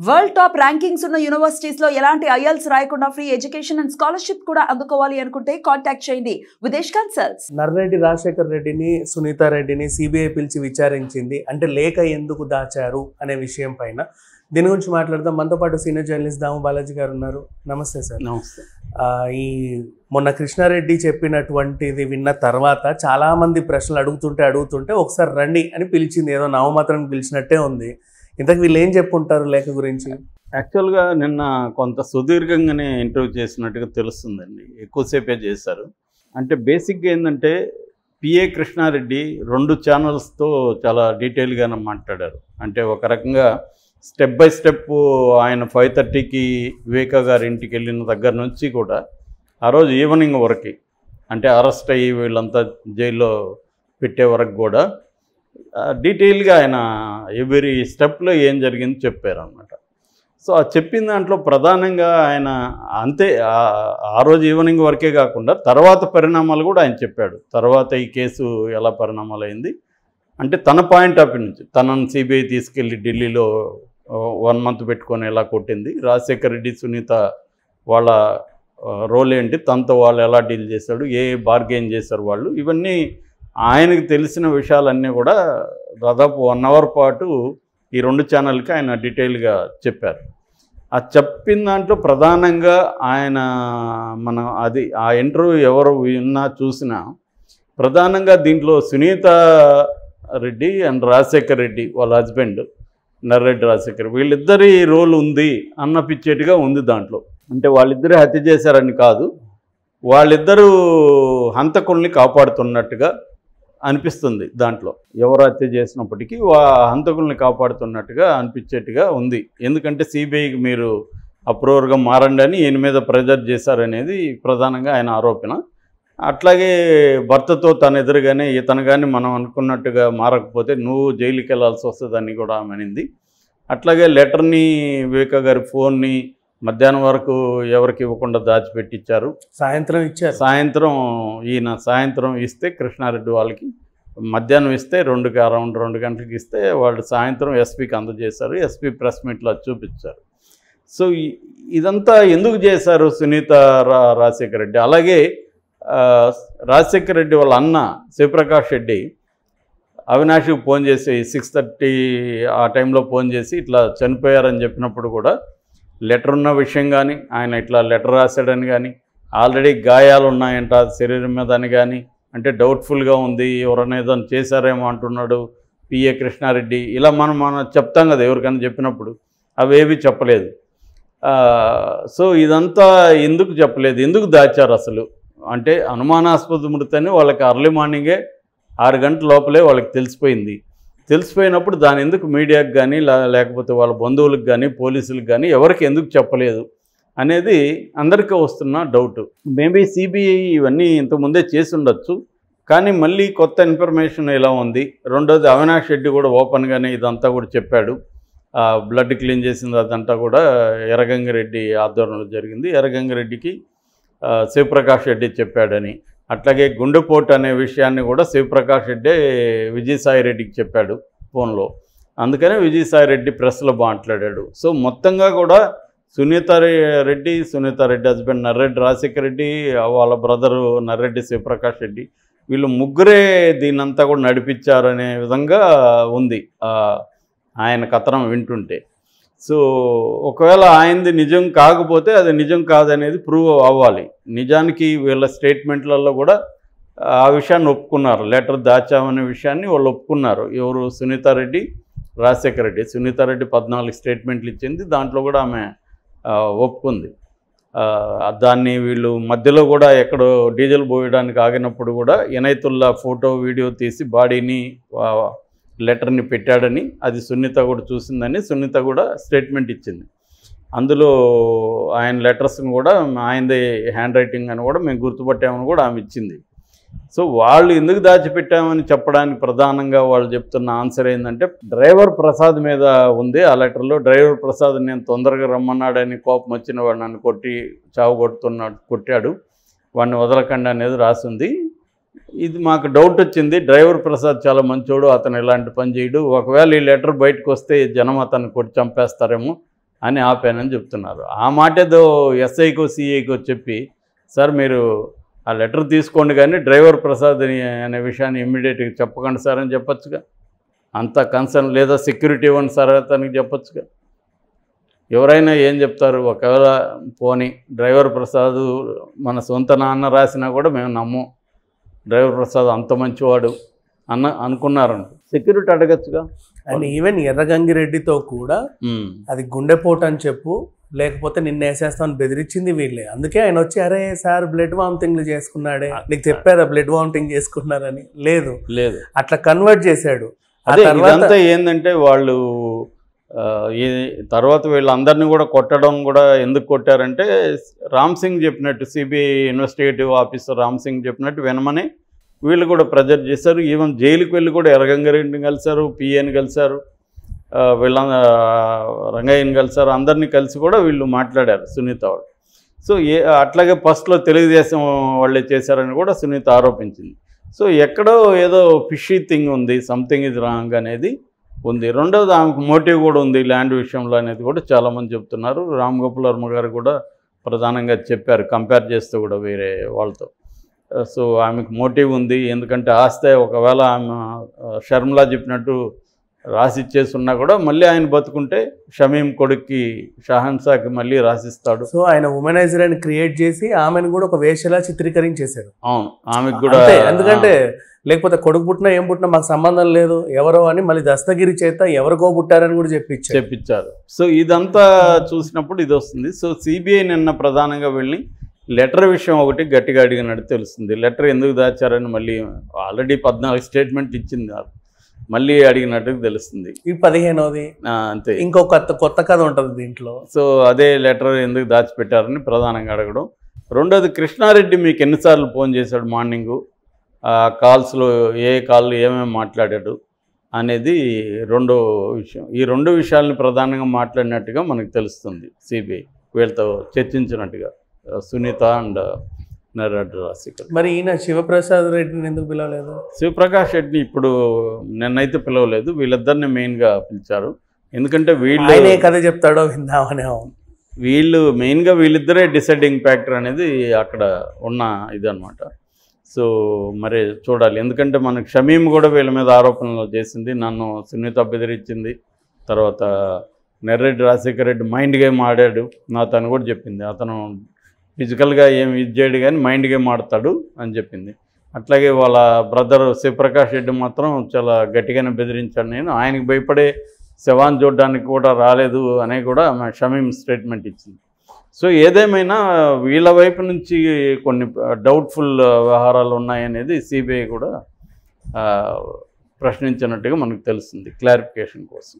World top rankings ఉన్న యూనివర్సిటీస్లో ఎలాంటి IELTS రాయకుండా ఫ్రీ ఎడ్యుకేషన్ అండ్ స్కాలర్షిప్ కూడా అందుకోవాలి అనుకుంటే కాంటాక్ట్ చేయండి. విదేశ్ కన్సల్ట్స్. నర్రెడ్డి రాజశేఖర్ రెడ్డిని సునీతా రెడ్డిని సిబిఐ పిలిచి విచారించింది. అంటే లేఖ ఎందుకు దాచారు అనే విషయం పైన. దీని గురించి మాట్లాడదాం. మనతో పాటు సీనియర్ జర్నలిస్ట్ దాము బాలాజీ గారు ఉన్నారు. నమస్తే సార్. నమస్తే. ఆ, ఈ మొన్న కృష్ణారెడ్డి చెప్పినటువంటిది విన్న తర్వాత చాలా మంది ప్రశ్నలు అడుగుతుంటే అడుగుతుంటే ఒకసారి రండి అని పిలిచింది. ఏదో నామమాత్రం పిలిచినట్టే ఉంది. ఇంతకు వీళ్ళు ఏం చెప్పుంటారు లేఖ గురించి? యాక్చువల్గా నిన్న కొంత సుదీర్ఘంగానే ఇంటర్వ్యూ చేసినట్టుగా తెలుస్తుందండి. ఎక్కువసేపే చేశారు. అంటే బేసిక్గా ఏంటంటే పిఏ కృష్ణారెడ్డి రెండు ఛానల్స్తో చాలా డీటెయిల్గానే మాట్లాడారు. అంటే ఒక రకంగా స్టెప్ బై స్టెప్ ఆయన ఫైవ్ థర్టీకి వివేకా గారి ఇంటికి వెళ్ళిన దగ్గర నుంచి కూడా ఆ రోజు ఈవినింగ్ వరకు అంటే అరెస్ట్ అయ్యి వీళ్ళంతా జైల్లో పెట్టే వరకు కూడా డీటెయిల్గా ఆయన ఎవరి స్టెప్లో ఏం జరిగింది చెప్పారనమాట సో ఆ చెప్పిన దాంట్లో ప్రధానంగా ఆయన అంతే ఆ- రోజు ఈవినింగ్ వరకే కాకుండా తర్వాత పరిణామాలు కూడా ఆయన చెప్పాడు. తర్వాత ఈ కేసు ఎలా పరిణామాలు అయింది అంటే తన పాయింట్ ఆఫ్ వ్యూ నుంచి తనను సిబిఐ తీసుకెళ్ళి ఢిల్లీలో వన్ మంత్ పెట్టుకొని ఎలా కొట్టింది? రాజశేఖర రెడ్డి సునీత వాళ్ళ రోల్ ఏంటి? తనతో వాళ్ళు ఎలా డీల్ చేశాడు? ఏ బార్గెయిన్ చేశారు వాళ్ళు? ఇవన్నీ ఆయనకు తెలిసిన విషయాలన్నీ కూడా దాదాపు వన్ అవర్ పాటు ఈ రెండు ఛానల్కి ఆయన డీటెయిల్గా చెప్పారు. ఆ చెప్పిన దాంట్లో ప్రధానంగా ఆయన మనం అది ఆ ఇంటర్వ్యూ ఎవరు విన్నా చూసినా ప్రధానంగా దీంట్లో సునీత రెడ్డి అండ్ రాజశేఖర్ రెడ్డి వాళ్ళ హస్బెండ్ నర్రెడ్డి రాజశేఖర్ వీళ్ళిద్దరి రోల్ ఉంది అన్నపిచ్చేట్టుగా ఉంది దాంట్లో. అంటే వాళ్ళిద్దరే హత్య చేశారని కాదు వాళ్ళిద్దరూ హంతకుల్ని కాపాడుతున్నట్టుగా అనిపిస్తుంది దాంట్లో. ఎవరు హత్య చేసినప్పటికీ వా హంతకుల్ని కాపాడుతున్నట్టుగా అనిపించేట్టుగా ఉంది. ఎందుకంటే సిబిఐకి మీరు అప్రూవర్గా మారండి అని ఈయన మీద ప్రెజర్ చేశారనేది ప్రధానంగా ఆయన ఆరోపణ. అట్లాగే భర్తతో తన ఎదురుగానే ఇతను కానీ మనం అనుకున్నట్టుగా మారకపోతే నువ్వు జైలుకి వెళ్ళాల్సి వస్తుందని కూడా ఆమెనింది అట్లాగే లెటర్ని వివేక గారి ఫోన్ని మధ్యాహ్నం వరకు ఎవరికి ఇవ్వకుండా దాచిపెట్టించారు సాయంత్రం ఇచ్చారు. సాయంత్రం ఈయన సాయంత్రం ఇస్తే కృష్ణారెడ్డి వాళ్ళకి మధ్యాహ్నం ఇస్తే రెండుకి అరౌండ్ రెండు గంటలకు ఇస్తే వాళ్ళు సాయంత్రం ఎస్పీకి అందజేశారు. ఎస్పీ ప్రెస్ మీట్లో చూపించారు. సో ఇదంతా ఎందుకు చేశారు సునీత రా రాజశేఖర రెడ్డి? అలాగే రాజశేఖర రెడ్డి వాళ్ళ అన్న శివప్రకాష్ రెడ్డి అవినాష్కి ఫోన్ చేసి సిక్స్ థర్టీ ఆ టైంలో ఫోన్ చేసి ఇట్లా చనిపోయారని చెప్పినప్పుడు కూడా లెటర్ ఉన్న విషయం కానీ ఆయన ఇట్లా లెటర్ రాశాడని కానీ ఆల్రెడీ గాయాలు ఉన్నాయంట శరీరం మీద అని కానీ అంటే డౌట్ఫుల్గా ఉంది ఎవరైనా ఏదైనా చేశారేమో అంటున్నాడు పిఏ కృష్ణారెడ్డి. ఇలా మనం మనం చెప్తాం కదా ఎవరికైనా చెప్పినప్పుడు అవేవి చెప్పలేదు. సో ఇదంతా ఎందుకు చెప్పలేదు? ఎందుకు దాచారు అసలు? అంటే అనుమానాస్పద మృతి అని వాళ్ళకి అర్లీ మార్నింగే ఆరు గంటల లోపలే వాళ్ళకి తెలిసిపోయింది. తెలిసిపోయినప్పుడు దాని ఎందుకు మీడియాకి కానీ లేకపోతే వాళ్ళ బంధువులకు కానీ పోలీసులకు కానీ ఎవరికి ఎందుకు చెప్పలేదు అనేది అందరికీ వస్తున్న డౌట్ మేబీ సిబిఐ ఇవన్నీ ఇంతకుముందే చేసి ఉండొచ్చు. కానీ మళ్ళీ కొత్త ఇన్ఫర్మేషన్ ఇలా ఉంది. రెండోది అవినాష్ రెడ్డి కూడా ఓపెన్గానే ఇదంతా కూడా చెప్పాడు. బ్లడ్ క్లీన్ చేసింది అదంతా కూడా ఎర్రగంగిరెడ్డి ఆధ్వర్యంలో జరిగింది. ఎర్రగంగిరెడ్డికి శివప్రకాష్ రెడ్డి చెప్పాడని. అట్లాగే గుండెపోటు అనే విషయాన్ని కూడా శివప్రకాష్ రెడ్డి విజయసాయి రెడ్డికి చెప్పాడు ఫోన్లో. అందుకనే విజయసాయి రెడ్డి ప్రెస్లో మాట్లాడాడు. సో మొత్తంగా కూడా సునీత రెడ్డి సునీత రెడ్డి హస్బెండ్ నర్రెడ్డి రాజశేఖర రెడ్డి వాళ్ళ బ్రదరు నర్రెడ్డి శివప్రకాష్ రెడ్డి వీళ్ళు ముగ్గురే దీన్నంతా కూడా నడిపించారనే విధంగా ఉంది. ఆయన కథనం వింటుంటే. సో ఒకవేళ ఆయనది నిజం కాకపోతే అది నిజం కాదనేది ప్రూవ్ అవ్వాలి. నిజానికి వీళ్ళ స్టేట్మెంట్లలో కూడా ఆ విషయాన్ని ఒప్పుకున్నారు. లెటర్ దాచామనే విషయాన్ని వాళ్ళు ఒప్పుకున్నారు. ఎవరు? సునీతారెడ్డి రాజశేఖర రెడ్డి. సునీతారెడ్డి పద్నాలుగు స్టేట్మెంట్లు ఇచ్చింది. దాంట్లో కూడా ఆమె ఒప్పుకుంది. దాన్ని వీళ్ళు మధ్యలో కూడా ఎక్కడో డీజిల్ పోయడానికి ఆగినప్పుడు కూడా ఇనైతుల్లా ఫోటో వీడియో తీసి బాడీని లెటర్ని పెట్టాడని అది సునీత కూడా చూసిందని సునీత కూడా స్టేట్మెంట్ ఇచ్చింది. అందులో ఆయన లెటర్స్ని కూడా ఆయనది హ్యాండ్ రైటింగ్ అని కూడా మేము గుర్తుపట్టామని కూడా ఆమె ఇచ్చింది. సో వాళ్ళు ఎందుకు దాచిపెట్టామని చెప్పడానికి ప్రధానంగా వాళ్ళు చెప్తున్న ఆన్సర్ ఏంటంటే డ్రైవర్ ప్రసాద్ మీద ఉంది ఆ లెటర్లో డ్రైవర్ ప్రసాద్ నేను తొందరగా రమ్మన్నాడని కోపం వచ్చిన వాడు నన్ను కొట్టి చావు కొడుతున్నాడు కొట్టాడు. వాడిని వదలకండి అనేది రాసింది ఇది మాకు డౌట్ వచ్చింది. డ్రైవర్ ప్రసాద్ చాలా మంచోడు అతను ఇలాంటి పని చేయడు. ఒకవేళ ఈ లెటర్ బయటకు వస్తే జనం అతను కొట్టి చంపేస్తారేమో అని ఆపానని చెప్తున్నారు. ఆ మాట ఏదో ఎస్ఐకో సిఐకో చెప్పి సార్ మీరు ఆ లెటర్ తీసుకోండి కానీ డ్రైవర్ ప్రసాద్ అని అనే విషయాన్ని ఇమ్మీడియట్గా చెప్పకండి సార్ అని చెప్పొచ్చుగా. అంత కన్సర్న్ లేదా సెక్యూరిటీ ఇవ్వండి సార్ అతనికి చెప్పొచ్చుగా. ఎవరైనా ఏం చెప్తారు? ఒకవేళ పోని డ్రైవర్ ప్రసాద్ మన సొంత నాన్న రాసినా కూడా మేము నమ్మం. డ్రైవర్ ప్రసాద్ అంత మంచివాడు అన్న అనుకున్నారను సెక్యూరిటీ అడగచ్చుగా? అండ్ ఈవెన్ ఎర్రగంగిరెడ్డితో కూడా. అది గుండెపోటు అని చెప్పు లేకపోతే నిన్న వేసేస్తామని బెదిరించింది వీళ్ళే. అందుకే ఆయన వచ్చి అరే సార్ బ్లడ్ వామిటింగ్లు చేసుకున్నాడే. నీకు చెప్పారా బ్లడ్ వామిటింగ్ చేసుకున్నారని? లేదు. లేదు. అట్లా కన్వర్ట్ చేశాడు. అదే ఇదంతా ఏంటంటే వాళ్ళు ఈ తర్వాత వీళ్ళందరినీ కూడా కొట్టడం కూడా ఎందుకు కొట్టారంటే రామ్ సింగ్ చెప్పినట్టు CBI investigative officer Ram Singh చెప్పినట్టు వినమని వీళ్ళు కూడా ప్రెజర్ చేశారు. ఈవెన్ జైలుకి వెళ్ళి కూడా ఎర్రగంగారెడ్డిని కలిశారు పిఏని కలిశారు వీళ్ళ రంగయ్యని కలిశారు. అందరినీ కలిసి కూడా వీళ్ళు మాట్లాడారు సునీత వాళ్ళు. సో ఏ అట్లాగే ఫస్ట్లో తెలుగుదేశం వాళ్ళే చేశారని కూడా సునీత ఆరోపించింది. సో ఎక్కడో ఏదో ఫిషీ థింగ్ ఉంది సంథింగ్ ఇది రాంగ్ అనేది. ఉంది. రెండవది ఆమెకు మోటివ్ కూడా ఉంది ల్యాండ్ విషయంలో అనేది కూడా చాలామంది చెప్తున్నారు. రామ్ గోపాల్ వర్మ గారు కూడా ప్రధానంగా చెప్పారు. కంపేర్ చేస్తూ కూడా వేరే వాళ్ళతో. సో ఆమెకు మోటివ్ ఉంది. ఎందుకంటే ఆస్తే ఒకవేళ ఆమె షర్మిలా చెప్పినట్టు రాసి ఇచ్చేసి ఉన్నా కూడా మళ్ళీ ఆయన బతుకుంటే షమీం కొడుక్కి షాహన్షాకి మళ్ళీ రాసిస్తాడు. సో ఆయన ఉమెనైజర్ అని క్రియేట్ చేసి ఆమెను కూడా ఒక వేషలా చిత్రీకరించేశారు. అవును ఆమెకు కూడా ఎందుకంటే లేకపోతే కొడుకు పుట్టినా ఏం పుట్టినా మాకు సంబంధం లేదు ఎవరో అని మళ్ళీ దస్తగిరి చేత ఎవరికో పుట్టారని కూడా చెప్పించారు. చెప్పించారు. సో ఇదంతా చూసినప్పుడు ఇది వస్తుంది. సో సిబిఐ నిన్న ప్రధానంగా వెళ్ళి లెటర్ విషయం ఒకటి గట్టిగా అడిగినట్టు తెలుస్తుంది. లెటర్ ఎందుకు దాచారని మళ్ళీ ఆల్రెడీ పద్నాలుగు స్టేట్మెంట్ ఇచ్చింది. మళ్ళీ అడిగినట్టు తెలుస్తుంది. ఈ పదిహేనోది? అంతే. ఇంకో కొత్త కొత్త కథ ఉంటుంది దీంట్లో. సో అదే లెటర్ ఎందుకు దాచిపెట్టారని ప్రధానంగా అడగడం. రెండోది కృష్ణారెడ్డి మీకు ఎన్నిసార్లు ఫోన్ చేశాడు మార్నింగు? ఆ కాల్స్లో ఏ కాల్ ఏమేమి మాట్లాడాడు అనేది రెండో విషయం. ఈ రెండు విషయాలను ప్రధానంగా మాట్లాడినట్టుగా మనకు తెలుస్తుంది. సిబిఐ వీళ్ళతో చర్చించినట్టుగా. సునీత అండ్ నర్రాడు రాశికర్ మరి ఈయన శివప్రసాద్ రెడ్డిని ఎందుకు పిలవలేదు? శివప్రకాష్ రెడ్డిని ఇప్పుడు నిన్నైతే పిలవలేదు. వీళ్ళిద్దరిని మెయిన్గా పిలిచారు. ఎందుకంటే వీళ్ళు ఆయన కథ చెప్తాడో విందామనే వీళ్ళు మెయిన్గా వీళ్ళిద్దరే డిసైడింగ్ ఫ్యాక్టర్ అనేది అక్కడ ఉన్న ఇదనమాట సో మరి చూడాలి. ఎందుకంటే మనకు షమీం కూడా వీళ్ళ మీద ఆరోపణలు చేసింది. నన్ను సునీత బెదిరించింది. తర్వాత నెర్రెడ్డి రాజశేఖర రెడ్డి మైండ్ గేమ్ ఆడాడు. నా తను కూడా చెప్పింది. అతను ఫిజికల్గా ఏం ఇది చేయడు కానీ మైండ్ గేమ్ ఆడతాడు అని చెప్పింది. అట్లాగే వాళ్ళ బ్రదర్ శివప్రకాష్ రెడ్డి మాత్రం చాలా గట్టిగానే బెదిరించాడు. నేను ఆయనకి భయపడే శవాన్ చూడడానికి కూడా రాలేదు అని కూడా ఆమె షమీం స్టేట్మెంట్ ఇచ్చింది. సో ఏదేమైనా వీళ్ళ వైపు నుంచి కొన్ని డౌట్ఫుల్ వ్యవహారాలు ఉన్నాయనేది సిబిఐ కూడా ప్రశ్నించినట్టుగా మనకు తెలుస్తుంది క్లారిఫికేషన్ కోసం.